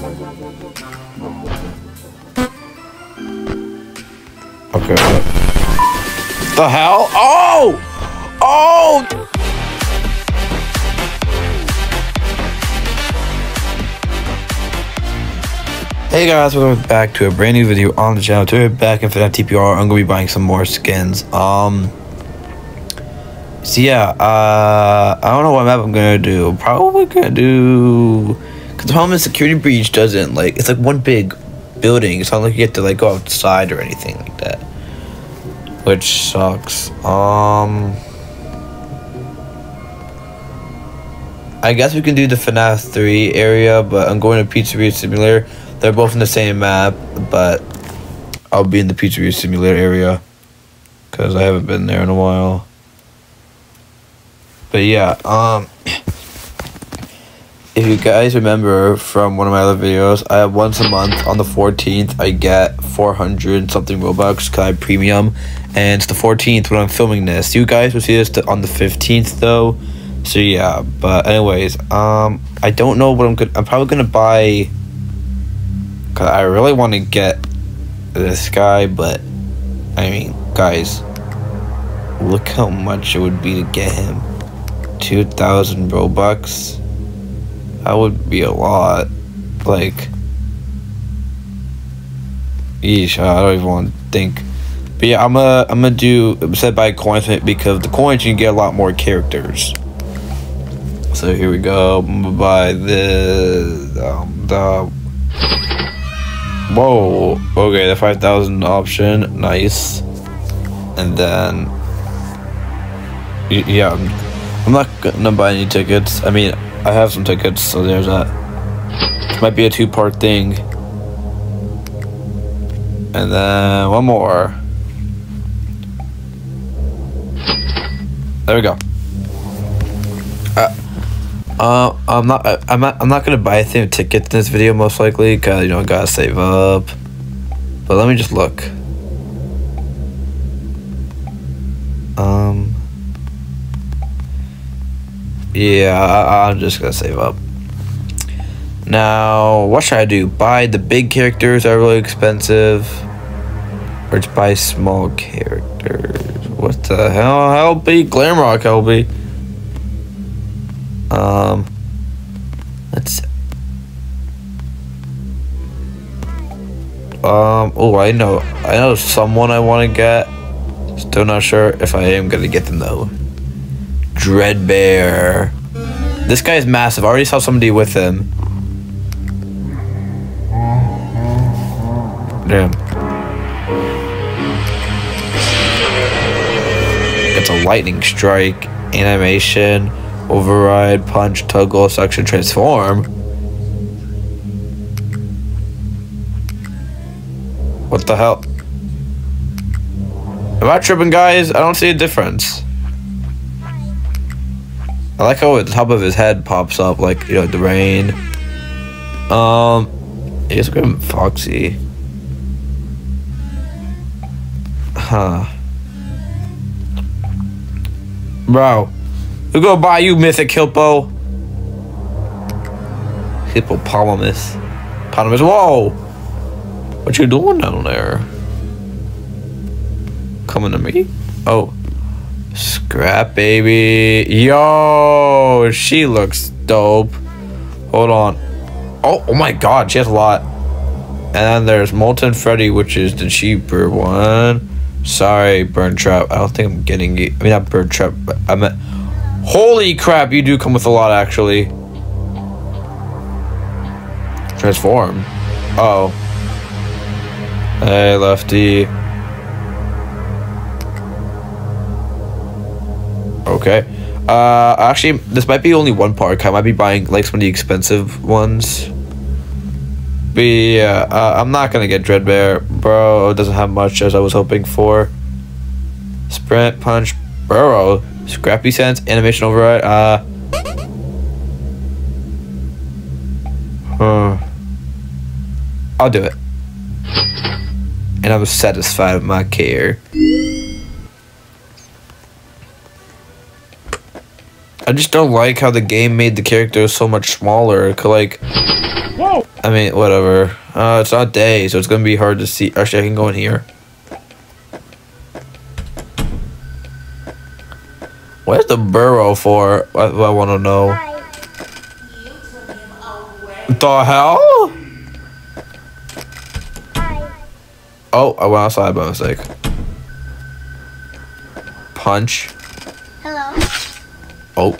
Okay. The hell? Oh! Oh! Hey guys, welcome back to a brand new video on the channel. Today back in FNAF TPR, I'm gonna be buying some more skins. Um, so yeah, uh, I don't know what map I'm gonna do. Probably gonna do, cause the problem is security breach doesn't like it's like one big building. It's not like you get to like go outside or anything like that, which sucks. Um. I guess we can do the FNAF 3 area, but I'm going to Pizzeria Simulator. They're both in the same map, but I'll be in the Pizzeria Simulator area because I haven't been there in a while. But yeah, um, if you guys remember from one of my other videos, I have once a month on the 14th, I get 400 something Robux because I premium, and it's the 14th when I'm filming this. You guys will see this on the 15th though. So yeah, but anyways, um, I don't know what I'm gonna, I'm probably gonna buy. Cause I really want to get this guy, but I mean, guys, look how much it would be to get him. Two thousand robux. That would be a lot. Like, yeesh, I don't even want to think. But yeah, I'm gonna I'm gonna do set by coins because the coins you can get a lot more characters. So here we go. By the um, the whoa. Okay, the five thousand option, nice. And then yeah, I'm not gonna buy any tickets. I mean, I have some tickets, so there's that. Might be a two part thing. And then one more. There we go. Uh, uh, I'm not. I'm not. I'm not gonna buy a thing of tickets in this video most likely because you know I gotta save up. But let me just look. Um. Yeah, I'm just gonna save up. Now, what should I do? Buy the big characters are really expensive, or just buy small characters? What the hell? Help me, Glamrock, help me. Um, let's. Um. Oh, I know. I know someone I want to get. Still not sure if I am gonna get them though. Dreadbear. This guy is massive. I already saw somebody with him. Damn. It's a lightning strike animation. Override, punch, toggle, suction, transform. What the hell? Am I tripping, guys? I don't see a difference. I like how the top of his head pops up, like, you know, the rain. Um, we're going Foxy. Huh. Bro. We're gonna buy you Mythic Hippo. Hippopotamus. Potamus. Whoa! What you doing down there? Coming to me? Oh. Scrap baby. Yo! She looks dope. Hold on. Oh, oh my god, she has a lot. And then there's Molten Freddy, which is the cheaper one. Sorry, Burn Trap. I don't think I'm getting it. I mean, not Burn Trap, but I meant. Holy crap, you do come with a lot, actually. Transform. Uh oh. Hey, Lefty. Okay. Uh, actually, this might be only one park. I might be buying, like, some of the expensive ones. But yeah, uh, I'm not gonna get Dreadbear. Bro, it doesn't have much as I was hoping for. Sprint, Punch, Burrow. Scrappy Sense, Animation Override, uh... Huh. I'll do it. And I was satisfied with my care. I just don't like how the game made the characters so much smaller. Like, Whoa. I mean, whatever. Uh, it's not day, so it's gonna be hard to see. Actually, I can go in here. Where's the burrow for? I, I want to know. The hell? Oh, I went outside by mistake. Punch. Hello. Oh.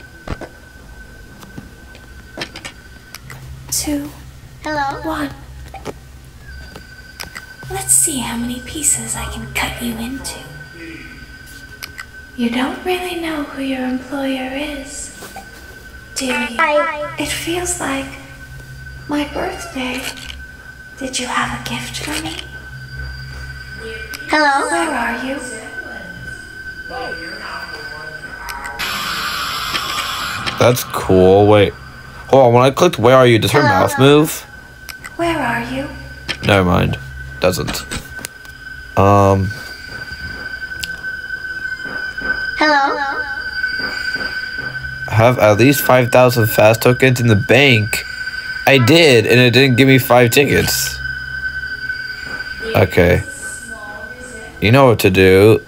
Two, Hello. one. Let's see how many pieces I can cut you into. You don't really know who your employer is, do you? Hi. It feels like my birthday. Did you have a gift for me? Hello. Where are you? That's cool. Wait. Hold on. When I clicked where are you, does her Hello? mouth move? Where are you? Never mind. Doesn't. Um. Hello. Have at least 5,000 Faz Tokens in the bank. I did, and it didn't give me five tickets. Okay. You know what to do.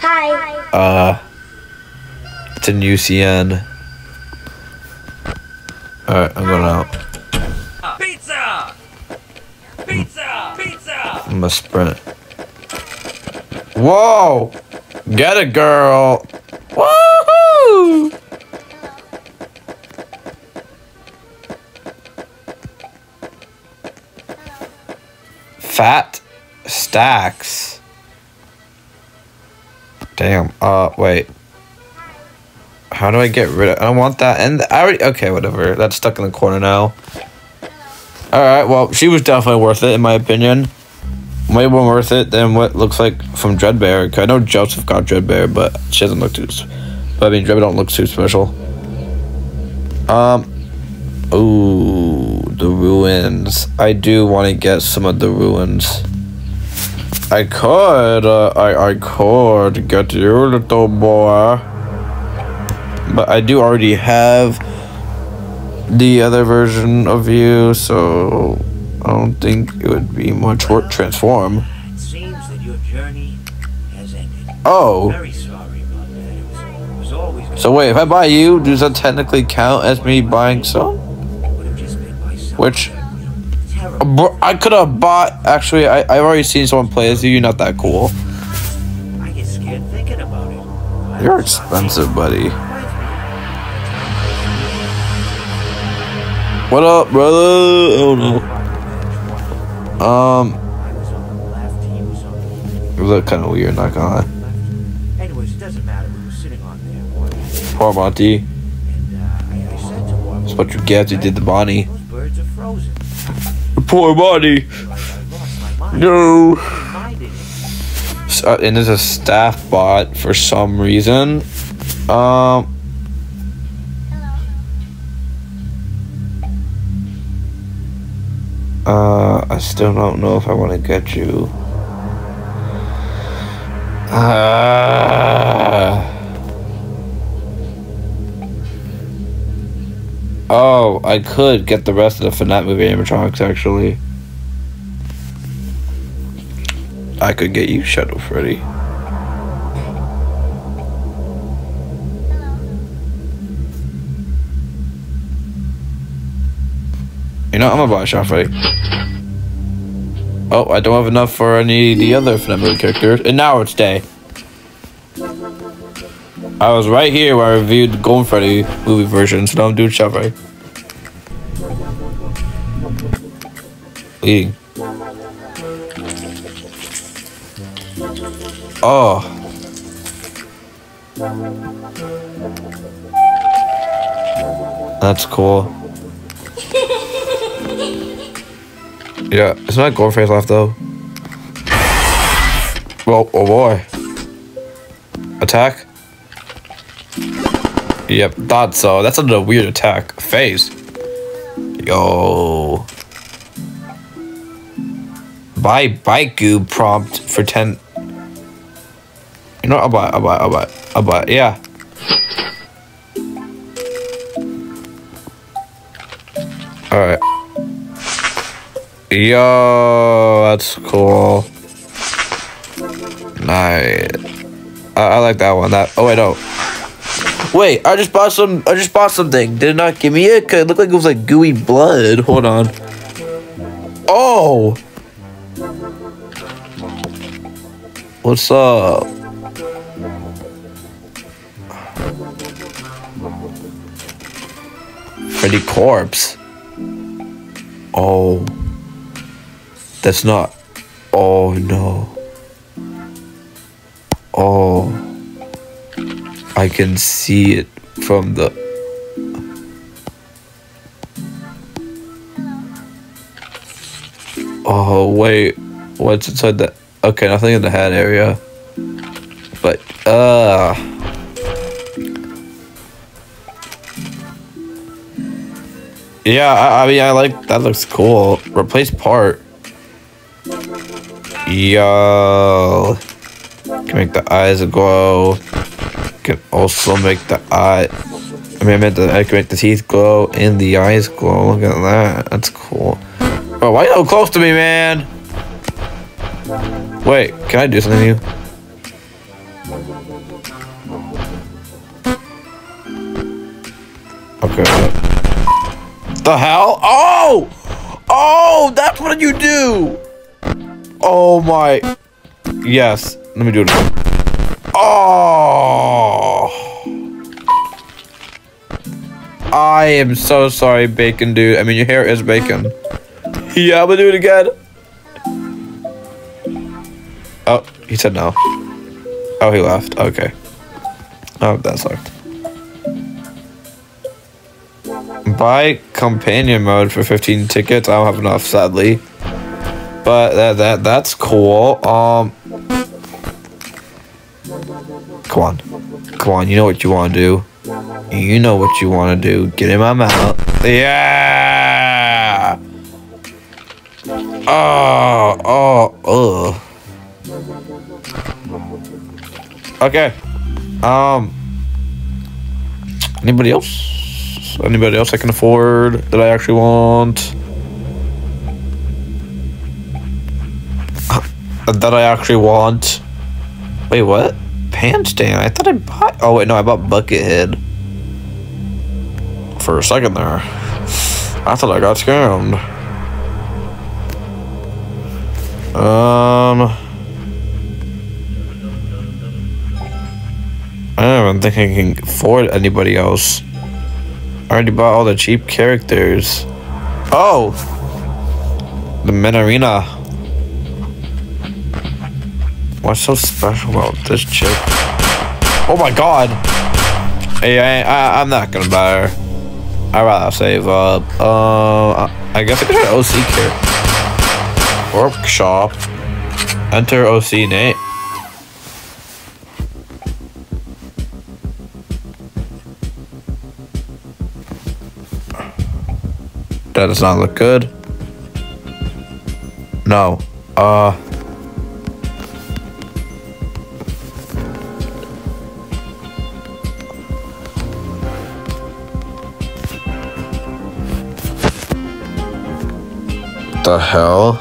Hi. Uh. It's in UCN. Alright, I'm going out. Pizza! Pizza! Pizza! I'm gonna sprint. Whoa! Get it, girl! Woohoo! Fat stacks. Damn. Uh, wait. How do I get rid of? I want that. And I already. Okay, whatever. That's stuck in the corner now. All right. Well, she was definitely worth it in my opinion. Way more worth it than what looks like from Dreadbear. I know Joseph got Dreadbear, but she doesn't look too. But I mean, Dreadbear don't look too special. Um. Ooh, the ruins. I do want to get some of the ruins. I could. Uh, I I could get you, little boy. But I do already have the other version of you, so I don't think it would be much work transform. It seems that your journey has ended. Oh, Very sorry about that. It was, it was always so wait, if I buy you, does that technically count as me buying some? would have just been myself. Which bro, I could have bought. Actually, I I've already seen someone play as you. You're not that cool. I get scared thinking about it. I You're expensive, buddy. What up, brother? Oh no. Um, I was on the left, he was on the it looked kind of weird. Not gonna lie. Anyways, it doesn't matter. We were sitting on there Poor Monty. and uh, I, I said to him, That's what you get. You did the Bonnie. Those birds are frozen. Poor Bonnie. Like I lost my mind. No. Him. Uh, and there's a staff bot for some reason. Um. Uh, I still don't know if I want to get you. Uh, oh, I could get the rest of the FNAF movie animatronics actually. I could get you Shadow Freddy. You know, I'm gonna buy Shadow Freddy. Oh, I don't have enough for any of the other movie characters. And now it's day. I was right here where I reviewed the Golden Freddy movie version, so now I'm doing Shadow Freddy. Eating. Oh. That's cool. Yeah, it's not Goldface left though. Well, oh boy. Attack? Yep, thought so. That's uh, a weird attack. Phase. Yo. Buy goo prompt for 10. You know, I'll buy, I'll buy, I'll buy, I'll buy, yeah. Alright. Yo, that's cool. Nice. I, I like that one. That. Oh wait, no. Wait, I just bought some. I just bought something. Did it not give me it? 'Cause It looked like it was like gooey blood. Hold on. Oh. What's up? Freddy Corpse. Oh. That's not. Oh no. Oh. I can see it from the. Oh wait, what's inside that? Okay, nothing in the head area. But uh. Yeah, I, I mean, I like that. Looks cool. Replace part. Yo, can make the eyes glow. Can also make the eye. I mean, I meant that I can make the teeth glow and the eyes glow. Look at that. That's cool. Bro, why you so close to me, man? Wait, can I do something to you? Okay. The hell? Oh! Oh, that's what you do! Oh my. Yes. Let me do it. Oh! I am so sorry, bacon dude. I mean, your hair is bacon. Yeah, I'm gonna do it again. Oh, he said no. Oh, he left. Okay. Oh, that sucked. Buy companion mode for 15 tickets. I don't have enough, sadly. But that that that's cool. Um Come on. Come on, you know what you wanna do. You know what you wanna do. Get in my mouth. Yeah Oh oh oh. Okay. Um anybody else? Anybody else I can afford that I actually want? That I actually want. Wait, what? Pan Stan? I thought I bought. Oh wait, no, I bought Buckethead. For a second there, I thought I got scammed. Um, I don't even think I can afford anybody else. I already bought all the cheap characters. Oh, the Minireena. What's so special about this chick? Oh my god! Hey, I, I, I'm not gonna buy her. I'd rather save up. Uh, I guess I could try OC here. Workshop. Enter OC Nate. That does not look good. No. Uh. The hell?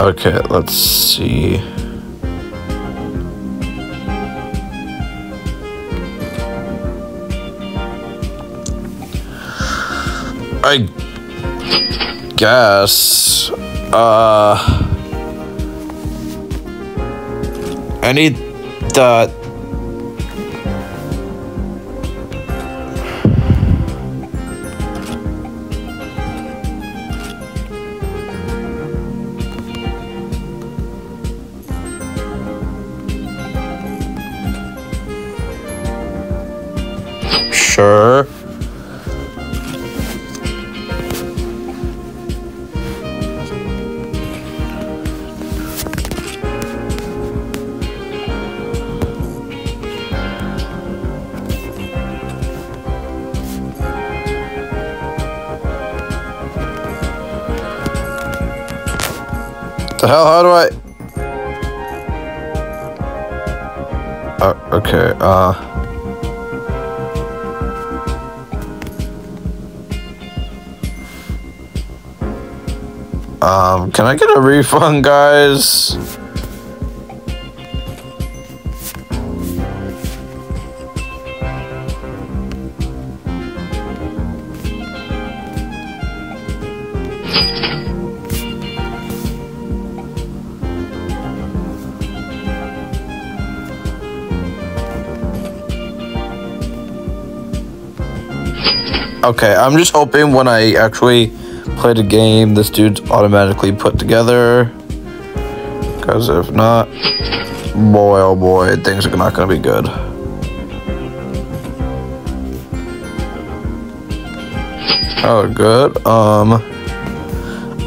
Okay, let's see. I guess. Uh. I need the. The hell? How do I? Uh, okay. Uh. Um, can I get a refund, guys? Okay, I'm just hoping when I actually play the game, this dude's automatically put together. Because if not, boy, oh boy, things are not going to be good. Oh, good. Um,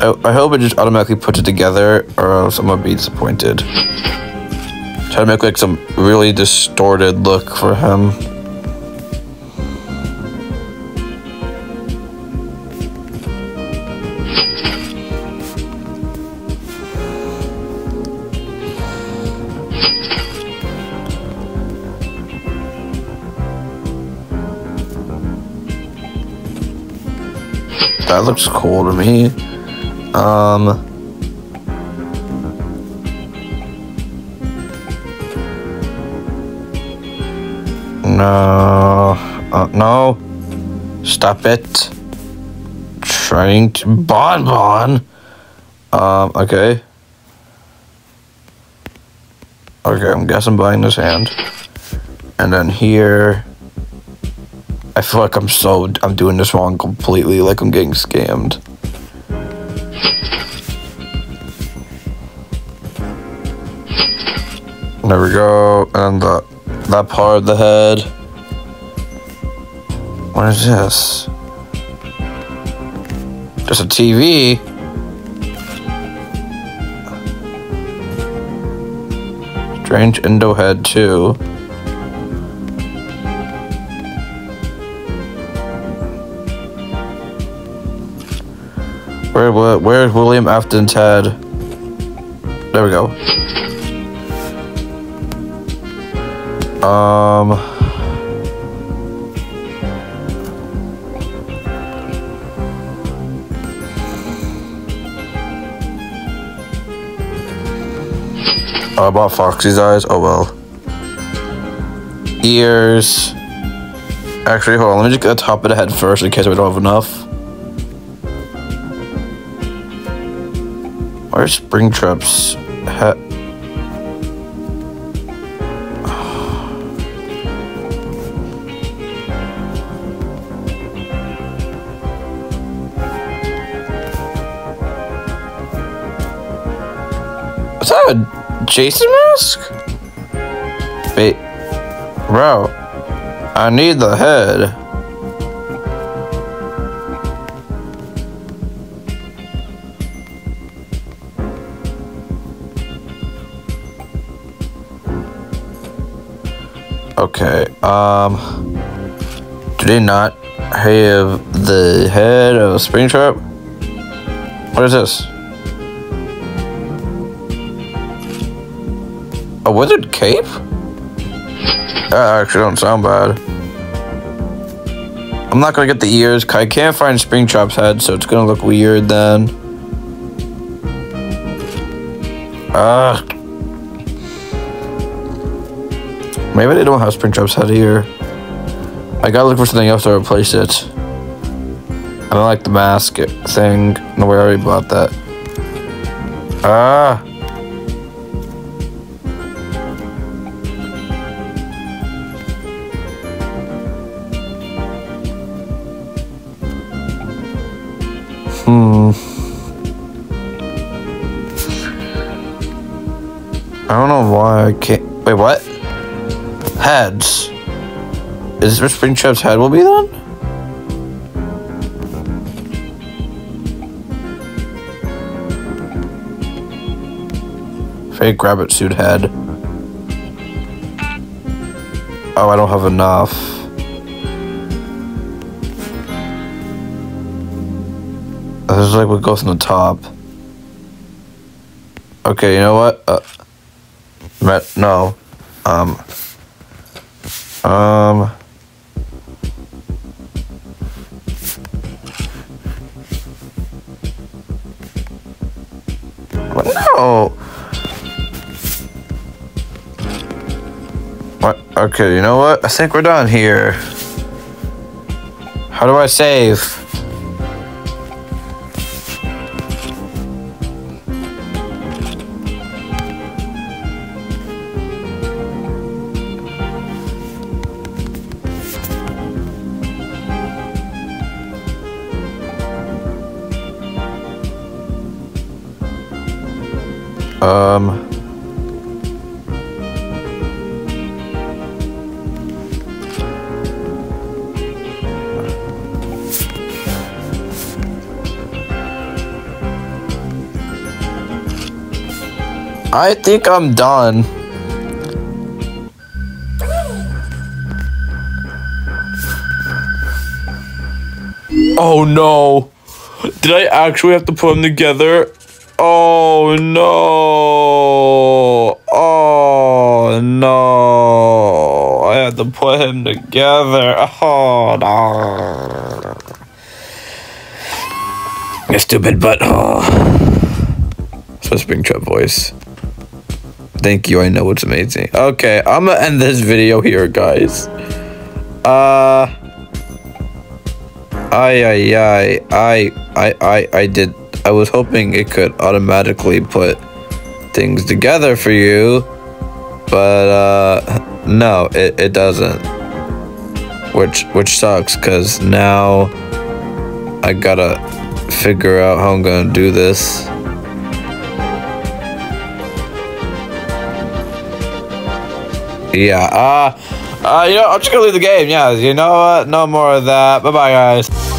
I, I hope it just automatically puts it together, or else I'm gonna be disappointed. Try to make like some really distorted look for him. That looks cool to me. Um. No. Uh, no. Stop it. Trying to bonbon. Um, okay. Okay, I'm guessing buying this hand. And then here. I feel like I'm so I'm doing this wrong completely, like I'm getting scammed. There we go, and the, that part of the head. What is this? Just a TV. Strange Indo head too. Where, where where's William Afton's head? There we go. Um. I bought Foxy's eyes. Oh well. Ears. Actually, hold on. Let me just get the top of the head first in case we don't have enough. Where's Springtrap's hat? Is that a Jason mask? Wait, bro, I need the head. Okay, um, do they not have the head of a Springtrap? What is this? A wizard cape? That actually don't sound bad. I'm not gonna get the ears. I can't find Springtrap's head, so it's gonna look weird then. Ah. Maybe they don't have Springtrap's head here. I gotta look for something else to replace it. I don't like the mask thing. No, we already bought that. Ah. Hmm. I don't know why I can't. Heads. Is this where Springtrap's head will be then? Fake rabbit suit head. Oh, I don't have enough. This is like what goes on the top. Okay, you know what? Uh, no. Um. Um. No. What? Okay, you know what? I think we're done here. How do I save? I think I'm done. Oh no. Did I actually have to put them together? Oh no. Oh no. I had to put him together. Oh no. You stupid butt. Oh. So Springtrap voice. Thank you. I know it's amazing. Okay, I'm gonna end this video here, guys. Uh. I I I I I I did. I was hoping it could automatically put things together for you, but uh, no, it it doesn't. Which which sucks, cause now I gotta figure out how I'm gonna do this. Yeah, uh, uh, you know, I'm just gonna leave the game. Yeah, you know what? No more of that. Bye bye, guys.